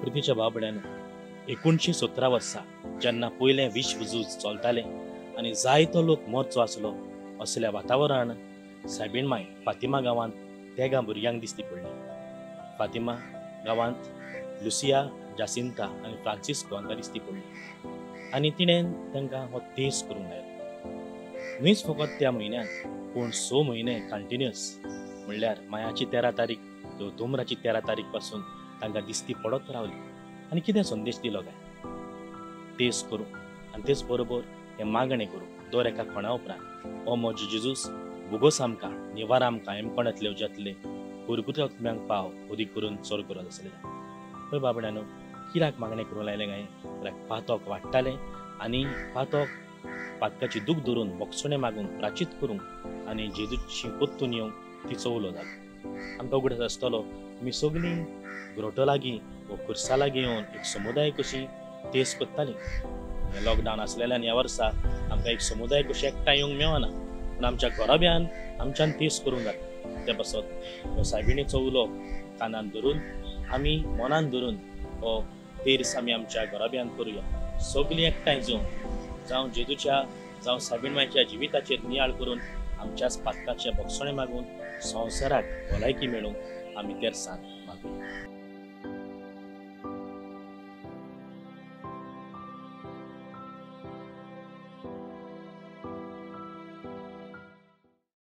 प्रकृतीच्या बाबड्यान एकोणशे सतरा वर्सा जेन्ना पयलें विश्वझूज चलतालें आनी जायतो लोक मरचो आसलो असल्या वातावरण सायबीण माय फातिमा गांवांत तेगा भुरग्यांक दिसती पडली. फातिमा गांवांत लुसिया जासिंता आनी फ्रांसिस्को हांकां दिसती पडली. आनी तिणें तांकां हो तेस करूंक लायलो न्हयच फकत त्या म्हयन्यांत पूण स म्हयने कंटिन्युअस म्हणल्यार मायाची तेरा तारीख ते धुमराची तेरा तारीखपासून तांकां दिसती पडत रावली. आनी कितें संदेश दिलो काय तेच करूं आनी तेच बरोबर हें मागणें करूं. दर एका कोणा उपरांत ओ म्हजो जेजूस भुगोस आमकां निवार आमकां एमकोणांतले उज्यांतले गुरगुत्या आत्म्यांक पाव उदीक करून चोर करत आसले पळय बाबड्यानो कित्याक मागणें करूं लायलें काय? कित्याक पातोक वाडटालें आनी पातोक पातकाची दूख धरून बोगसणे मागून प्राचीत करूंक आनी जेजूची पोत्तून येवंक ती चवलो जाली आमकां उगडत आसतलो आमी सगळीं ग्रोटो लागीं वो खुर्सा लागीं येवन एक समुदाय कशी तेस करतालीं. लॉकडावन आसलेल्यान ह्या वर्सा आमकां एक समुदाय कशी एकठांय येवंक मेळना. पूण आमच्या घराब्यान आमच्यान तेस करूंक जाता. ते पासत हो सायबिणीचो उलो कानान धरून आमी मनान धरून हो तेर्स आमी आमच्या घराब्यान करुया. सगळीं एकठांय जावन जावं जेजूच्या जावं सायबीण मायच्या जिविताचेर नियाळ करून आमच्याच पातकाचे बक्षणे मागून संवसाराक भलायकी मेळूंक आमी तेर सांग